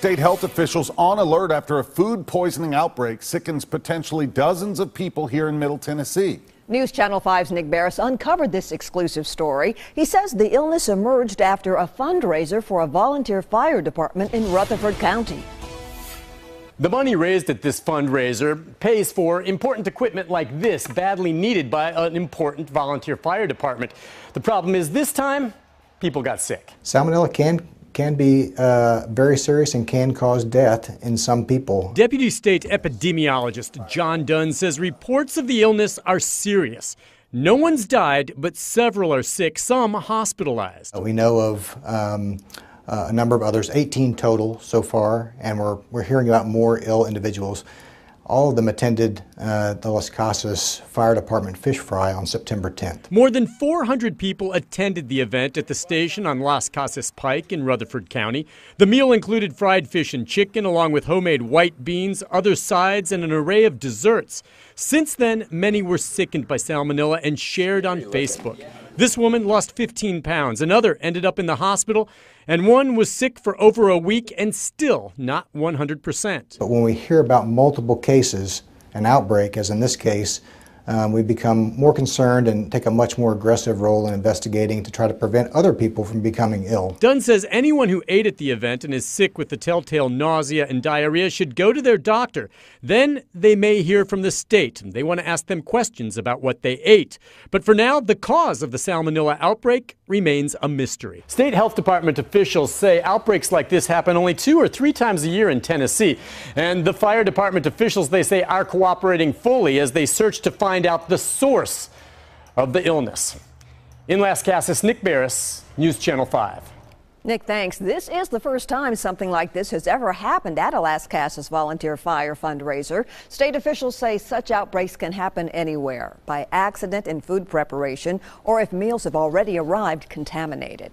State health officials on alert after a food poisoning outbreak sickens potentially dozens of people here in Middle Tennessee. News Channel 5's Nick Beres uncovered this exclusive story. He says the illness emerged after a fundraiser for a volunteer fire department in Rutherford County. The money raised at this fundraiser pays for important equipment like this, badly needed by an important volunteer fire department. The problem is this time, people got sick. Salmonella can can be uh, very serious and can cause death in some people. Deputy State Epidemiologist John Dunn says reports of the illness are serious. No one's died, but several are sick, some hospitalized. We know of um, uh, a number of others, 18 total so far, and we're, we're hearing about more ill individuals. All of them attended uh, the Lascassas Fire Department fish fry on September 10th. More than 400 people attended the event at the station on Lascassas Pike in Rutherford County. The meal included fried fish and chicken, along with homemade white beans, other sides, and an array of desserts. Since then, many were sickened by salmonella and shared on Facebook. This woman lost 15 pounds. Another ended up in the hospital, and one was sick for over a week and still not 100%. But when we hear about multiple cases, an outbreak, as in this case, um, we become more concerned and take a much more aggressive role in investigating to try to prevent other people from becoming ill. Dunn says anyone who ate at the event and is sick with the telltale nausea and diarrhea should go to their doctor. Then they may hear from the state. They want to ask them questions about what they ate. But for now, the cause of the salmonella outbreak remains a mystery. State health department officials say outbreaks like this happen only two or three times a year in Tennessee. And the fire department officials, they say, are cooperating fully as they search to find find out the source of the illness. In Lascassas, Nick Beres, News Channel 5. Nick, thanks. This is the first time something like this has ever happened at a Lascassas volunteer fire fundraiser. State officials say such outbreaks can happen anywhere by accident in food preparation or if meals have already arrived contaminated.